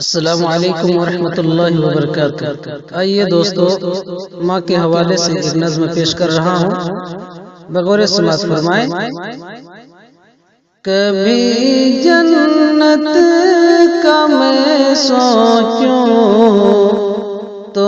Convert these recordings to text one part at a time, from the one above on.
السلام علیکم ورحمۃ اللہ وبرکاتہ۔ آئیے دوستو ماں کے حوالے سے ایک نظم پیش کر رہا ہوں۔ بغور سماعت فرمائے کبھی جنت کا میں سوچوں تو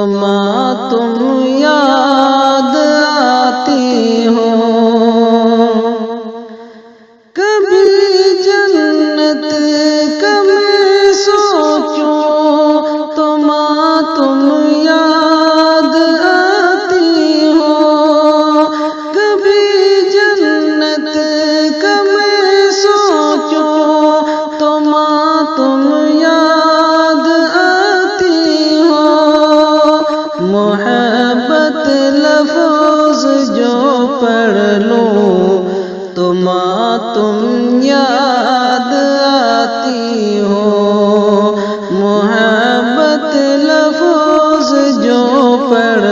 جو پڑھ لوں تو ماں تم یاد آتی ہو محبت لفظ جو پڑھ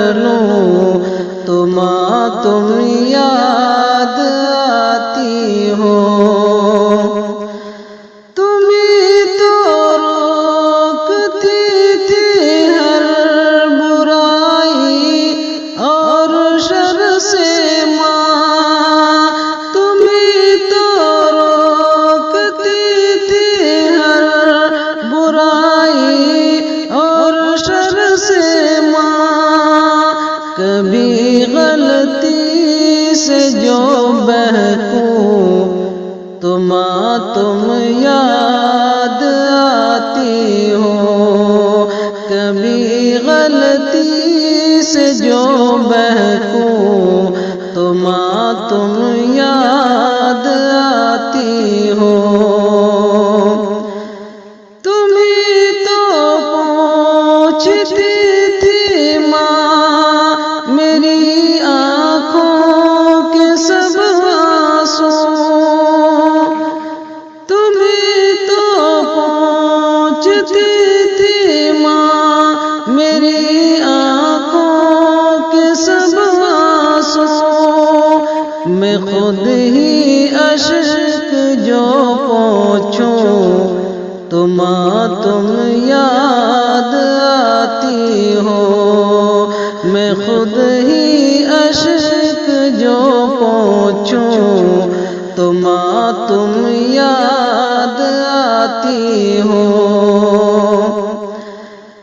جاتی ہو۔ کبھی غلطی سے جو بہکوں تو ماں تم یاد آتی ہو۔ میں خود ہی اشک جو پہنچوں تو تم یاد آتی ہو۔ میں خود ہی اشک جو پہنچوں تو تم یاد آتی ہو۔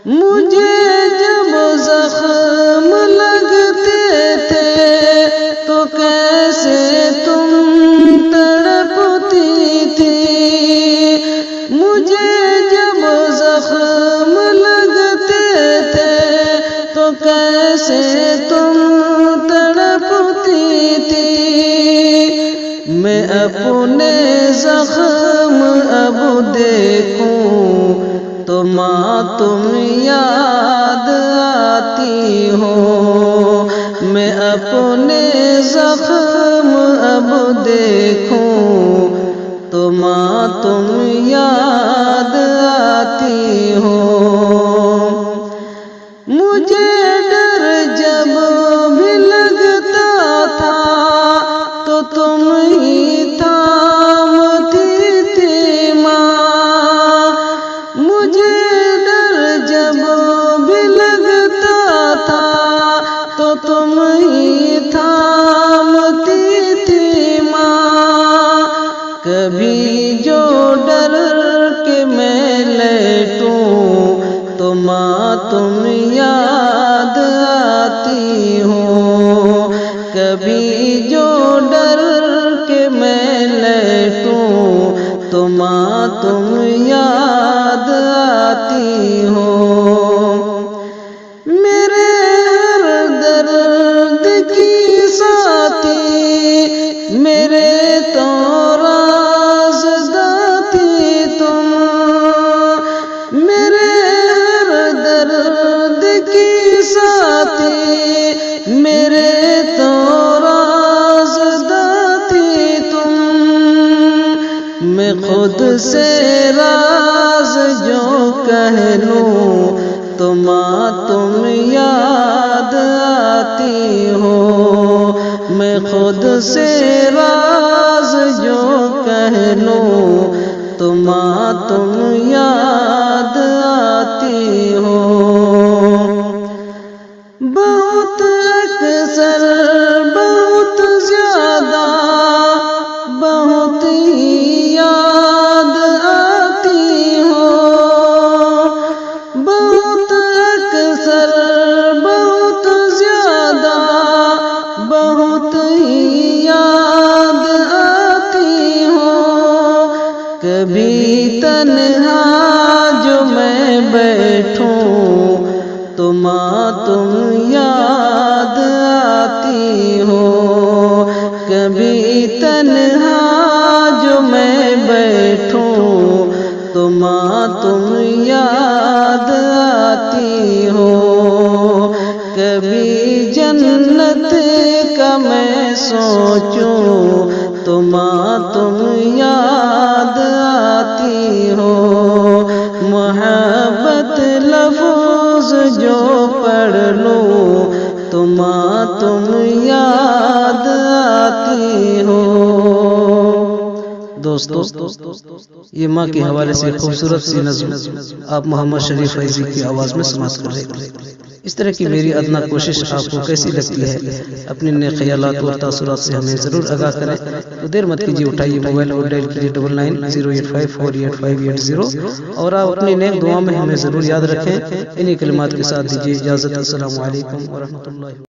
مجھے کیسے تم تڑپتی تھی میں اپنے زخم اب دیکھوں، تو ماں تم یاد آتی ہو۔ میں اپنے زخم اب دیکھوں۔ یاد آتی ہوں۔ میں خود سے راز جو کہہ لوں تمہاں تم یاد آتی ہو۔ میں خود سے راز جو کہہ لوں تمہاں تم یاد آتی ہو۔ بہت اکثر ماں تم یاد آتی ہو، کبھی تنہا جو میں بیٹھوں، تو ماں تم یاد آتی ہو۔ کبھی جنت کا میں سوچوں، تو ماں تم یاد دوستو، یہ ماں کے حوالے سے خوبصورت سی نظم آپ محمد شریف فیضی کی آواز میں سماعت کر رہے ہیں اس طرح کی میری ادنا کوشش آپ کو کیسی لگتی ہے؟ اپنی نئے خیالات اور تاثرات سے ہمیں ضرور آگاہ کریں۔ تو دیر مت کیجیے، اٹھائیے موبیل اور ڈیل کیجیے double nine zero eight five four eight five eight zero اور آپ اپنی نئے دعا میں ہمیں ضرور یاد رکھیں۔ انہی کلمات کے ساتھ دیجیے اجازت۔ السلام علیکم ورحمت اللہ